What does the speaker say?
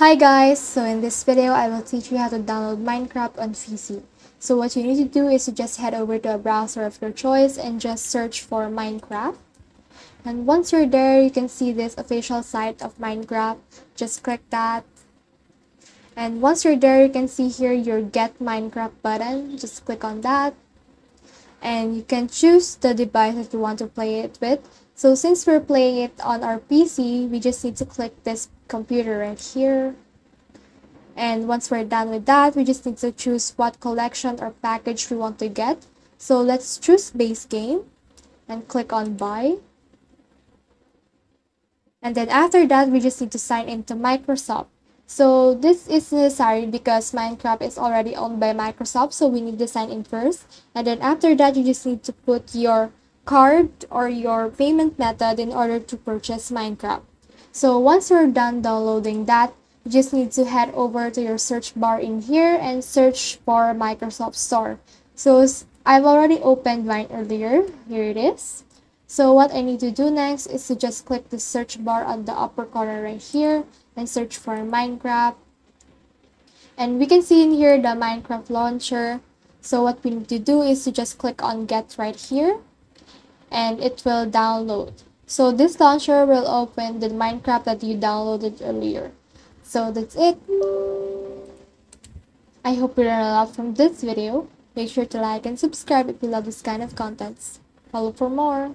Hi guys, so in this video I will teach you how to download Minecraft on PC. So what you need to do is to just head over to a browser of your choice and just search for Minecraft. And once you're there, you can see this official site of Minecraft. Just click that. And once you're there, you can see here your Get Minecraft button. Just click on that. And you can choose the device that you want to play it with. So since we're playing it on our PC, we just need to click this computer right here. And once we're done with that, we just need to choose what collection or package we want to get. So let's choose base game and click on buy. And then after that, we just need to sign into Microsoft. So this is necessary because Minecraft is already owned by Microsoft. So we need to sign in first. And then after that, you just need to put your card or your payment method in order to purchase Minecraft. So once you're done downloading that, you just need to head over to your search bar in here and search for Microsoft Store. So I've already opened mine earlier. Here it is. So what I need to do next is to just click the search bar on the upper corner right here and search for Minecraft. And we can see in here the Minecraft launcher. So what we need to do is to just click on get right here and it will download. So this launcher will open the Minecraft that you downloaded earlier. So that's it. I hope you learned a lot from this video. Make sure to like and subscribe if you love this kind of contents. Follow for more.